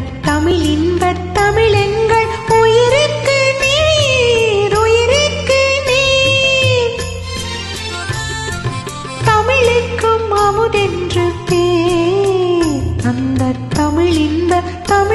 அமுதென்று தமிழ் இன்பத் தமிழெங்கள் உயிருக்கு நீர் உயிருக்கு நீர். தமிழுக்கும் அமுதென்று பேர். அந்த தமிழ் இன்ப தமிழ்